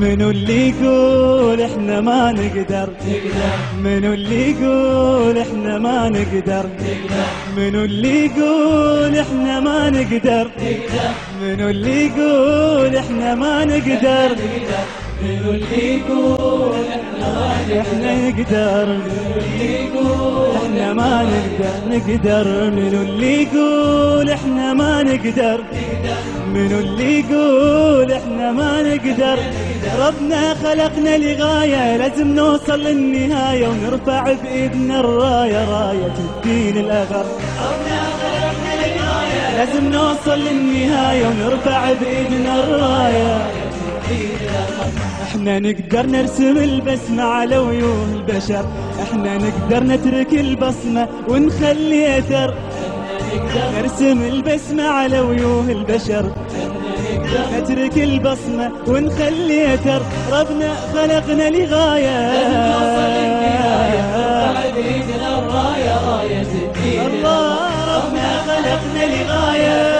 منو اللي يقول إحنا ما نقدر؟ منو اللي يقول إحنا ما نقدر؟ منو اللي يقول إحنا ما نقدر؟ منو اللي يقول إحنا ما نقدر؟ منو اللي يقول إحنا نقدر؟ إحنا ما نقدر نقدر منو اللي يقول إحنا ما نقدر. منو اللي يقول إحنا ما نقدر. ربنا خلقنا لغاية لازم نوصل للنهاية ونرفع بإيدنا الراية راية الدين الأغر. لازم نوصل للنهاية ونرفع بإيدنا الراية. إحنا نقدر نرسم البسمة على وجوه البشر. إحنا نقدر نترك البصمة ونخلي أثر. نرسم البسمة على وجوه البشر. نترك البصمة ونخلي أثر. ربنا خلقنا لغاية. الدين الله ربنا خلقنا لغاية.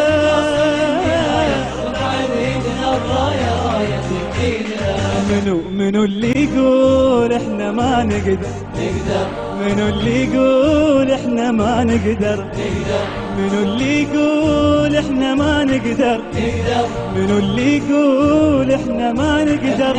منو منو اللي يقول إحنا ما نقدر؟ نقدر. منو اللي يقول إحنا ما نقدر؟ نقدر. منو اللي يقول إحنا ما نقدر؟ نقدر. منو اللي يقول إحنا ما نقدر.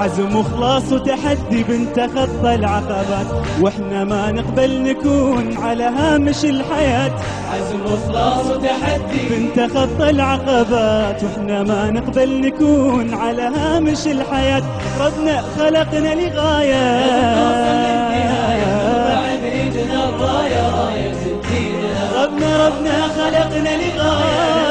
عزم وخلاص وتحدي بنتخطى العقبات. وإحنا ما نقبل نكون على هامش الحياة. عزم وخلاص وتحدي بنتخطى العقبات. وإحنا ما نقبل نكون على هامش الحياة. ربنا خلقنا لغاية. ربنا ربنا خلقنا لغاية.